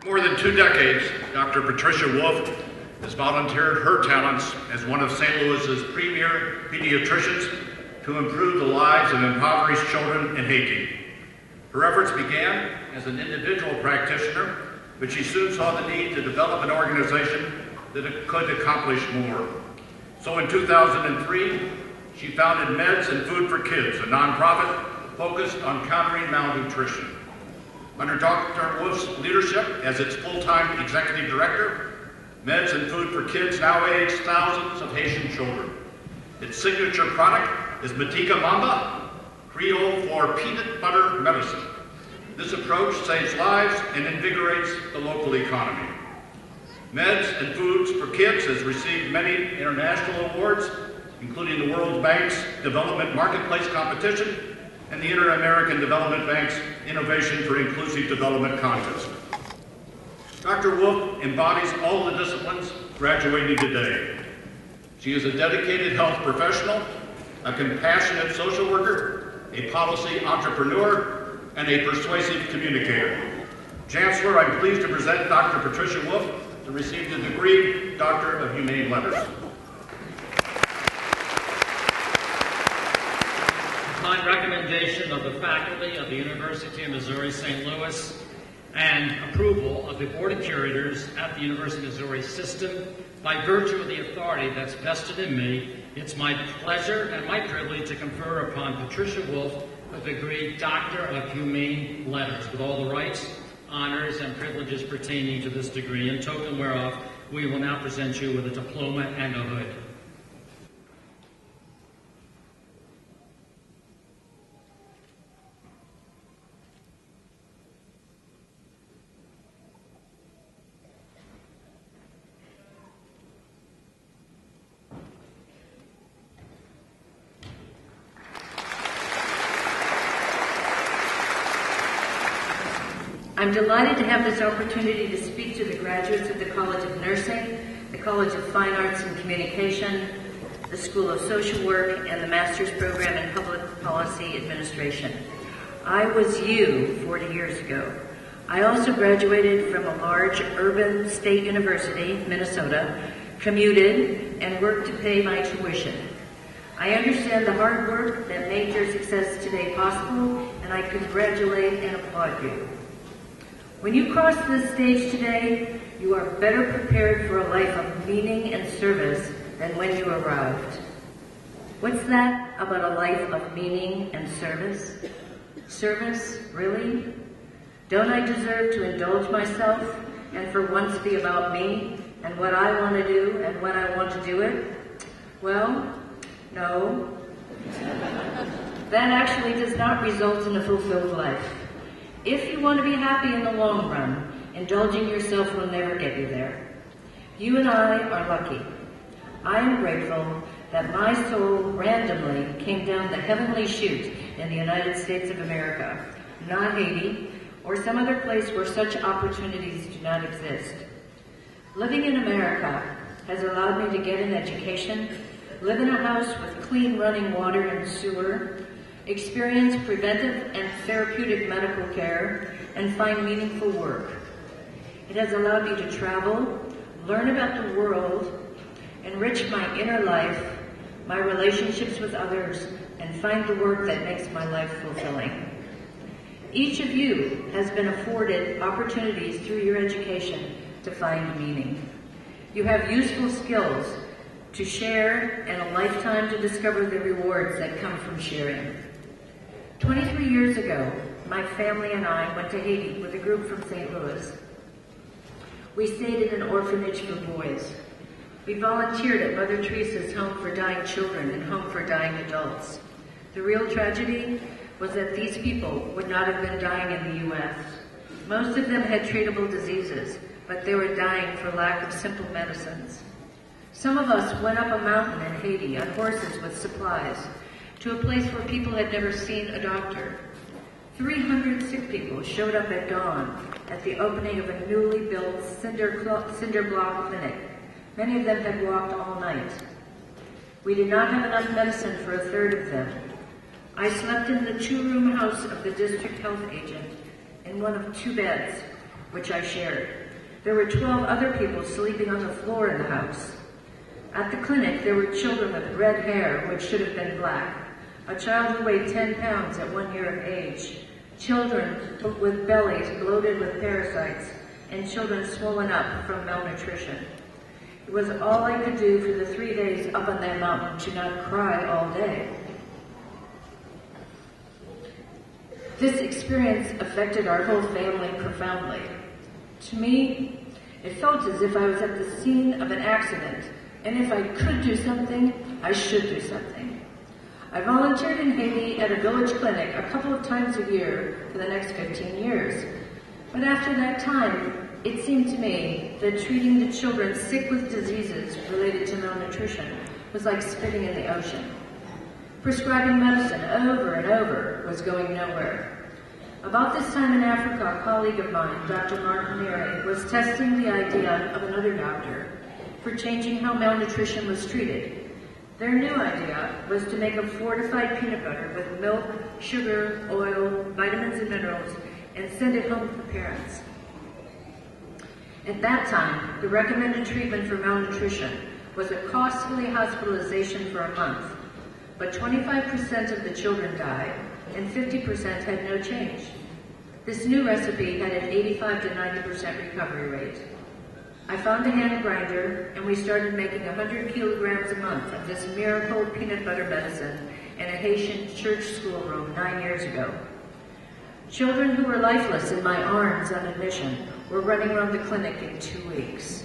For more than two decades, Dr. Patricia Wolff has volunteered her talents as one of St. Louis's premier pediatricians to improve the lives of impoverished children in Haiti. Her efforts began as an individual practitioner, but she soon saw the need to develop an organization that could accomplish more. So in 2003, she founded Meds and Food for Kids, a nonprofit focused on countering malnutrition. Under Dr. Wolff's leadership as its full-time executive director, Meds and Food for Kids now aids thousands of Haitian children. Its signature product is Medika Mamba, Creole for peanut butter medicine. This approach saves lives and invigorates the local economy. Meds and Foods for Kids has received many international awards, including the World Bank's Development Marketplace Competition and the Inter-American Development Bank's Innovation for Inclusive Development Contest. Dr. Wolff embodies all the disciplines graduating today. She is a dedicated health professional, a compassionate social worker, a policy entrepreneur, and a persuasive communicator. Chancellor, I'm pleased to present Dr. Patricia Wolff to receive the degree Doctor of Humane Letters. Upon recommendation of the faculty of the University of Missouri St. Louis and approval of the Board of Curators at the University of Missouri System, by virtue of the authority that's vested in me, it's my pleasure and my privilege to confer upon Patricia Wolff the degree Doctor of Humane Letters with all the rights, honors, and privileges pertaining to this degree, in token whereof we will now present you with a diploma and a hood. I'm delighted to have this opportunity to speak to the graduates of the College of Nursing, the College of Fine Arts and Communication, the School of Social Work, and the Master's Program in Public Policy Administration. I was you 40 years ago. I also graduated from a large urban state university, Minnesota, commuted, and worked to pay my tuition. I understand the hard work that made your success today possible, and I congratulate and applaud you. When you cross this stage today, you are better prepared for a life of meaning and service than when you arrived. What's that about a life of meaning and service? Service, really? Don't I deserve to indulge myself and for once be about me and what I want to do and when I want to do it? Well, no. that actually does not result in a fulfilled life. If you want to be happy in the long run, indulging yourself will never get you there. You and I are lucky. I am grateful that my soul randomly came down the heavenly chute in the United States of America, not Haiti, or some other place where such opportunities do not exist. Living in America has allowed me to get an education, live in a house with clean running water and sewer, experience preventive and therapeutic medical care, and find meaningful work. It has allowed me to travel, learn about the world, enrich my inner life, my relationships with others, and find the work that makes my life fulfilling. Each of you has been afforded opportunities through your education to find meaning. You have useful skills to share and a lifetime to discover the rewards that come from sharing. 23 years ago, my family and I went to Haiti with a group from St. Louis. We stayed in an orphanage for boys. We volunteered at Mother Teresa's Home for Dying Children and Home for Dying Adults. The real tragedy was that these people would not have been dying in the U.S. Most of them had treatable diseases, but they were dying for lack of simple medicines. Some of us went up a mountain in Haiti on horses with supplies to a place where people had never seen a doctor. 300 sick people showed up at dawn at the opening of a newly built cinder, cinder block clinic. Many of them had walked all night. We did not have enough medicine for a third of them. I slept in the two-room house of the district health agent in one of two beds. which I shared. There were 12 other people sleeping on the floor in the house. At the clinic, there were children with red hair, which should have been black, a child who weighed 10 pounds at one year of age, children with bellies bloated with parasites, and children swollen up from malnutrition. It was all I could do for the three days up on that mountain to not cry all day. This experience affected our whole family profoundly. To me, it felt as if I was at the scene of an accident, and if I could do something, I should do something. I volunteered in Haiti at a village clinic a couple of times a year for the next 15 years. But after that time, it seemed to me that treating the children sick with diseases related to malnutrition was like spitting in the ocean. Prescribing medicine over and over was going nowhere. About this time in Africa, a colleague of mine, Dr. Mark Manary, was testing the idea of another doctor for changing how malnutrition was treated. Their new idea was to make a fortified peanut butter with milk, sugar, oil, vitamins and minerals, and send it home to the parents. At that time, the recommended treatment for malnutrition was a costly hospitalization for a month, but 25% of the children died and 50% had no change. This new recipe had an 85 to 90% recovery rate. I found a hand grinder and we started making 100 kilograms a month of this miracle peanut butter medicine in a Haitian church schoolroom nine years ago. Children who were lifeless in my arms on admission were running around the clinic in two weeks.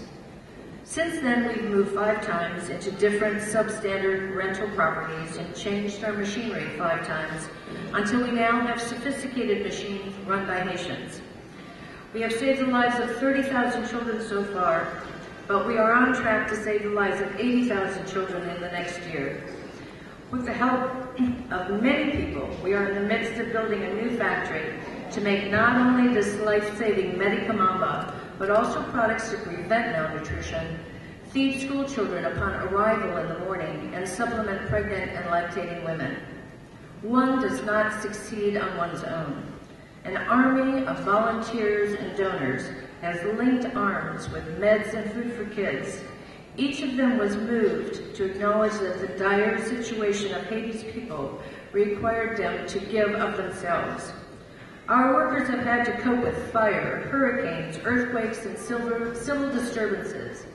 Since then, we've moved five times into different substandard rental properties and changed our machinery five times until we now have sophisticated machines run by Haitians. We have saved the lives of 30,000 children so far, but we are on track to save the lives of 80,000 children in the next year. With the help of many people, we are in the midst of building a new factory to make not only this life-saving Medika Mamba, but also products to prevent malnutrition, feed school children upon arrival in the morning, and supplement pregnant and lactating women. One does not succeed on one's own. An army of volunteers and donors has linked arms with Meds and Food for Kids. Each of them was moved to acknowledge that the dire situation of Haiti's people required them to give of themselves. Our workers have had to cope with fire, hurricanes, earthquakes, and civil disturbances.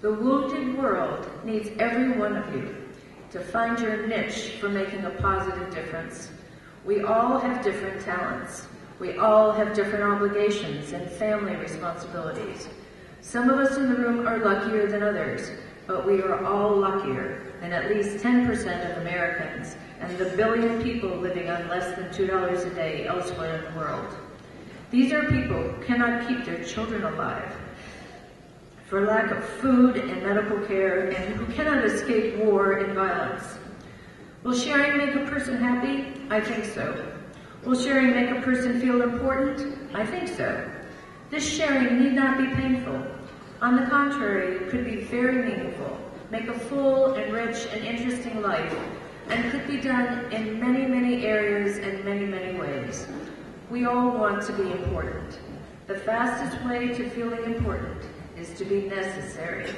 The wounded world needs every one of you to find your niche for making a positive difference. We all have different talents. We all have different obligations and family responsibilities. Some of us in the room are luckier than others, but we are all luckier than at least 10% of Americans and the billion people living on less than $2 a day elsewhere in the world. These are people who cannot keep their children alive for lack of food and medical care and who cannot escape war and violence. Will sharing make a person happy? I think so. Will sharing make a person feel important? I think so. This sharing need not be painful. On the contrary, it could be very meaningful, make a full and rich and interesting life and could be done in many, many areas and many, many ways. We all want to be important. The fastest way to feeling important is to be necessary.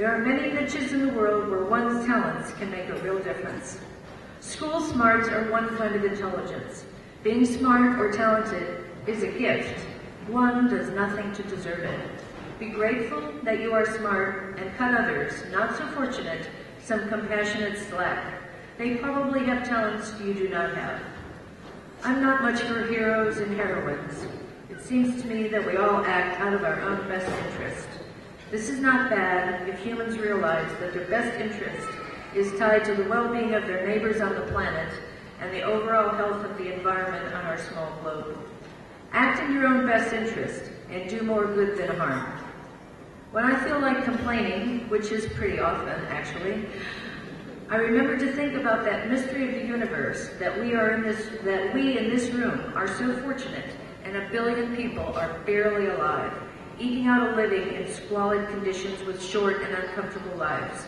There are many niches in the world where one's talents can make a real difference. School smarts are one kind of intelligence. Being smart or talented is a gift. One does nothing to deserve it. Be grateful that you are smart and cut others, not so fortunate, some compassionate slack. They probably have talents you do not have. I'm not much for heroes and heroines. It seems to me that we all act out of our own best interest. This is not bad if humans realize that their best interest is tied to the well-being of their neighbors on the planet and the overall health of the environment on our small globe. Act in your own best interest and do more good than harm. When I feel like complaining, which is pretty often actually, I remember to think about that mystery of the universe that we are in this that we in this room are so fortunate and a billion people are barely alive, eking out a living in squalid conditions with short and uncomfortable lives.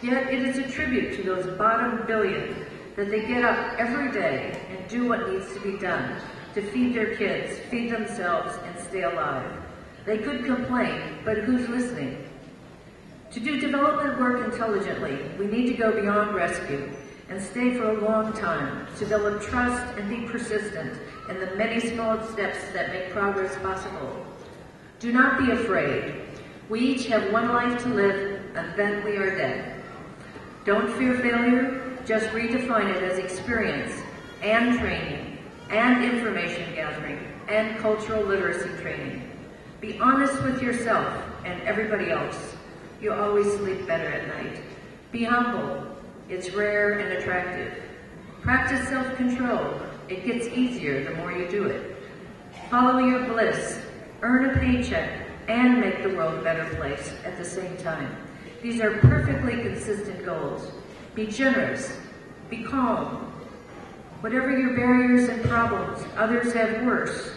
Yet it is a tribute to those bottom billion that they get up every day and do what needs to be done, to feed their kids, feed themselves, and stay alive. They could complain, but who's listening? To do development work intelligently, we need to go beyond rescue and stay for a long time, to develop trust and be persistent in the many small steps that make progress possible. Do not be afraid. We each have one life to live, and then we are dead. Don't fear failure, just redefine it as experience and training and information gathering and cultural literacy training. Be honest with yourself and everybody else. You always sleep better at night. Be humble. It's rare and attractive. Practice self-control. It gets easier the more you do it. Follow your bliss. Earn a paycheck and make the world a better place at the same time. These are perfectly consistent goals. Be generous. Be calm. Whatever your barriers and problems, others have worse.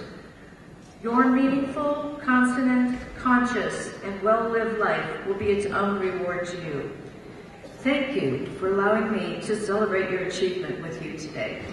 Your meaningful, consonant, conscious, and well-lived life will be its own reward to you. Thank you for allowing me to celebrate your achievement with you today.